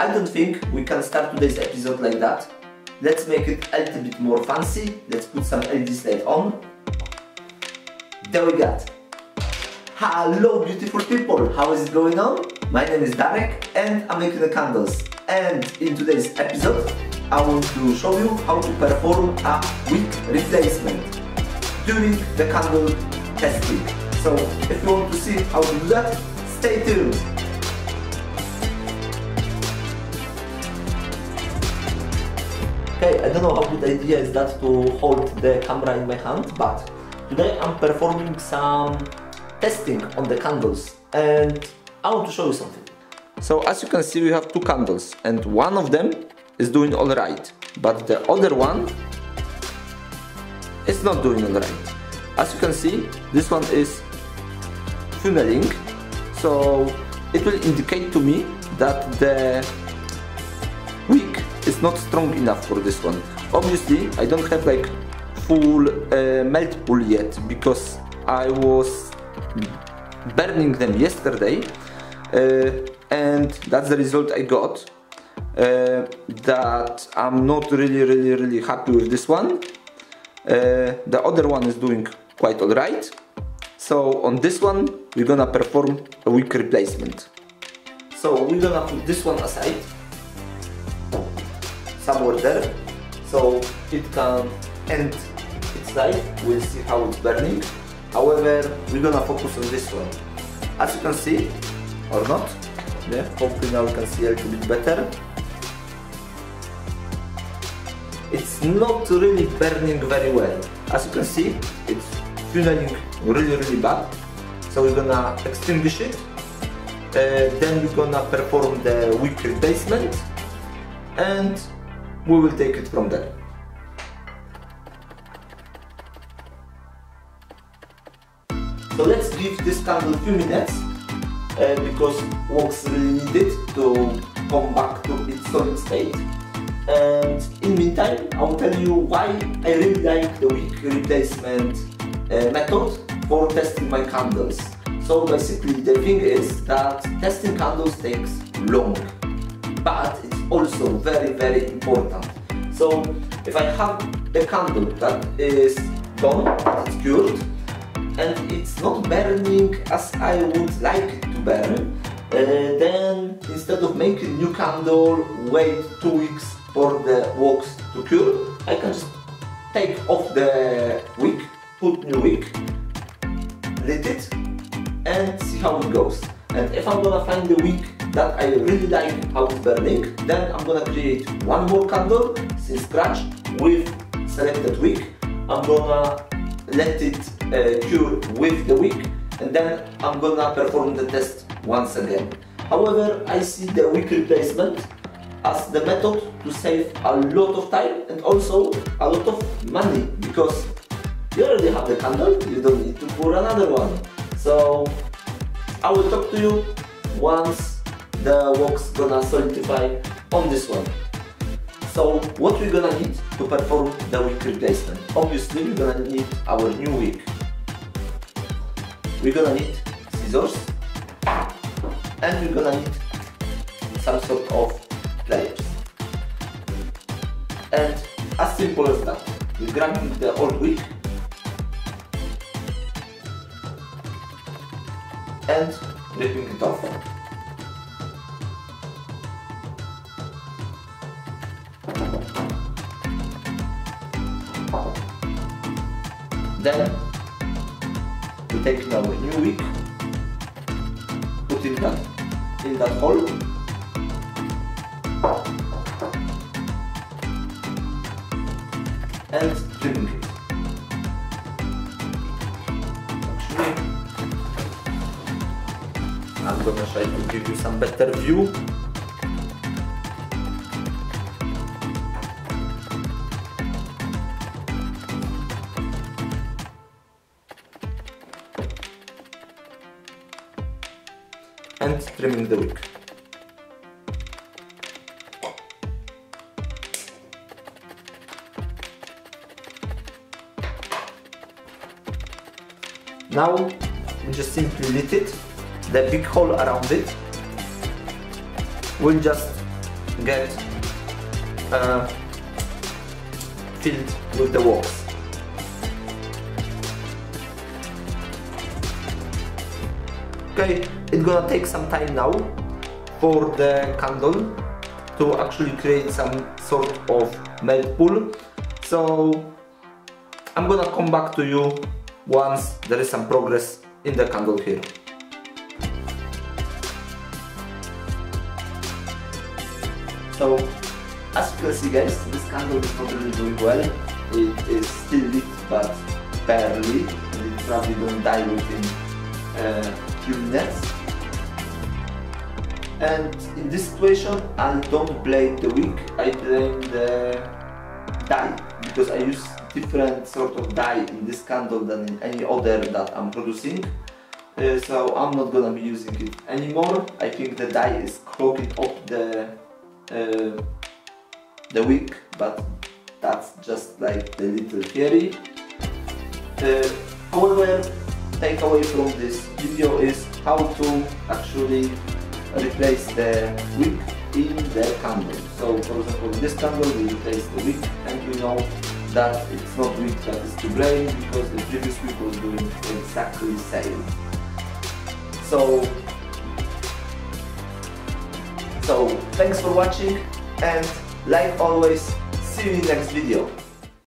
I don't think we can start today's episode like that. Let's make it a little bit more fancy. Let's put some LED light on. There we got. Hello beautiful people, how is it going on? My name is Darek and I'm making the candles. And in today's episode, I want to show you how to perform a wick replacement during the candle testing. So if you want to see how to do that, stay tuned. Okay, I don't know how good idea is that to hold the camera in my hand, but today I'm performing some testing on the candles and I want to show you something. So as you can see we have two candles and one of them is doing alright, but the other one is not doing alright. As you can see, this one is tunneling, so it will indicate to me that the not strong enough for this one. Obviously, I don't have like full uh, melt pool yet because I was burning them yesterday uh, and that's the result I got. Uh, that I'm not really really really happy with this one. Uh, the other one is doing quite alright. So on this one we're gonna perform a wick replacement. So we're gonna put this one aside some water so it can end its life. We'll see how it's burning. However, we're gonna focus on this one. As you can see, or not, yeah, hopefully now we can see a little bit better. It's not really burning very well. As you can see, it's tunneling really really bad. So we're gonna extinguish it. Uh, then we're gonna perform the wick replacement and we will take it from there. So let's give this candle a few minutes uh, because wax really need it to come back to its solid state. And in the meantime, I will tell you why I really like the wick replacement uh, method for testing my candles. So basically the thing is that testing candles takes long, but it's also very very important. So if I have a candle that is done, it's cured, and it's not burning as I would like to burn, uh, then instead of making new candle, wait two weeks for the wax to cure, I can just take off the wick, put new wick, lit it, and see how it goes. And if I'm gonna find the wick that I really like how it's burning, then I'm gonna create one more candle since scratch with selected wick. I'm gonna let it uh, cure with the wick and then I'm gonna perform the test once again. However, I see the wick replacement as the method to save a lot of time and also a lot of money because you already have the candle, you don't need to pour another one. So I will talk to you once the wax gonna solidify on this one. So what we're gonna need to perform the wick replacement? Obviously we're gonna need our new wick. We're gonna need scissors and we're gonna need some sort of pliers. And as simple as that, we're grabbing the old wick and ripping it off. Then we take our new wick, put it that in that hole. And trimming it. I'm gonna try to give you some better view. and trimming the wick. Now we just simply lit it, the big hole around it. We'll just get uh, filled with the wax. Okay, it's gonna take some time now for the candle to actually create some sort of melt pool. So I'm gonna come back to you once there is some progress in the candle here. So as you can see guys, this candle is not really doing well. It is still lit but barely it probably gonna die within uh, few minutes. And in this situation I don't blame the wick, I blame the dye because I use different sort of dye in this candle than in any other that I'm producing. Uh, so I'm not gonna be using it anymore. I think the dye is clogging up the uh, the wick, but that's just like the little theory. Uh, however, takeaway from this video is how to actually replace the wick in the candle. So for example, this candle we replace the wick and we know that it's not wick that is to blame because the previous wick was doing exactly the same. So so thanks for watching and like always, see you in the next video.